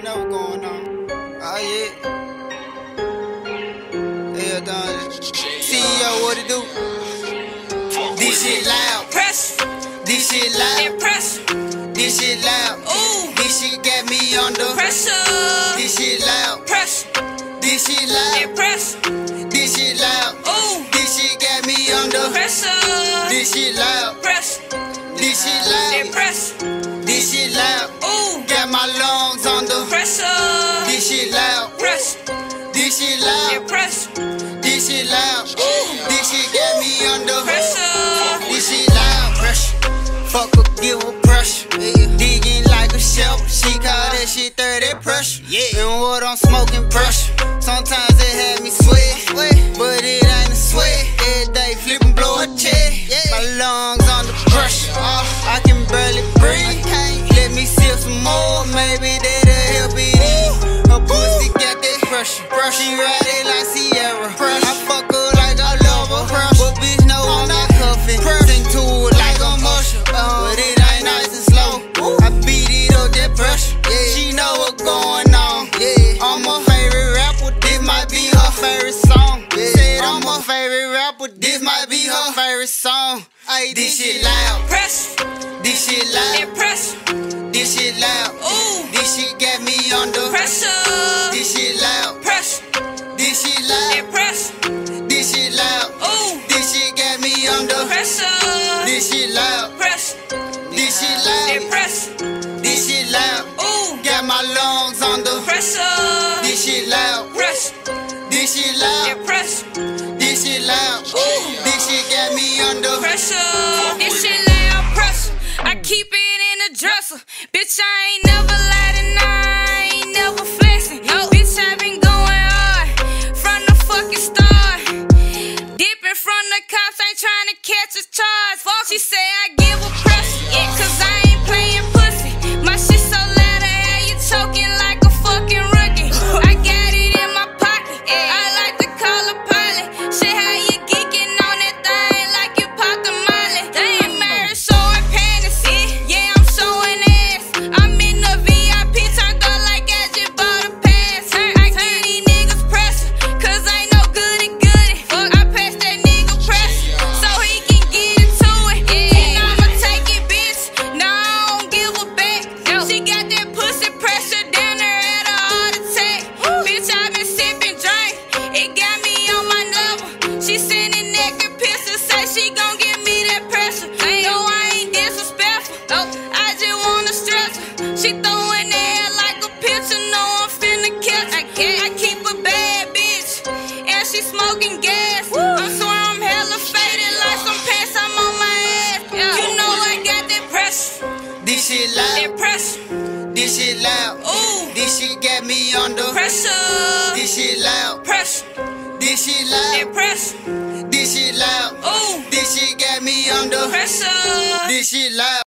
already know what's going on. Ah, yeah. Hell. Uh, CEO, what it do? This shit loud. Press. This shit loud. Press. This shit loud. Ooh. Loud. This shit loud. This shit got me under. Pressure. This shit loud. Pressure. Fuck a give a pressure. Digging like a shelf. She call that shit 30 pressure. Yeah. And what I'm smoking pressure. Sometimes it had me sweat. But it ain't a sweat. Every day flipping blow a check. My lungs under pressure. Uh, I can barely pressure. She ride it like Sierra. I fuck her like I love her. But bitch know I'm not cuffing. Sing to it like I'm a musher. Uh-huh. But it ain't nice and slow. I beat it up that pressure. She know what's going on. I'm her favorite rapper. This might be her favorite song. Said I'm her favorite rapper. This might be her favorite song. Ay, this shit loud. Press. This shit loud. Press. This shit loud. press. This shit loud. Ooh. Got my lungs under. Pressure. This shit loud. Press. This shit loud. Press. This shit loud. Ooh. This shit got me under. Pressure. This shit loud pressure. I keep it in a dresser. Bitch, I ain't never lied the cops, ain't trying to catch a charge. She say I give a pressure. Yeah, cause I shit loud. pressure. This shit loud. Ooh. This shit got me under. Pressure. This shit loud. Pressure. This shit loud. pressure. This shit loud. Ooh. This shit got me under. Pressure. This shit loud.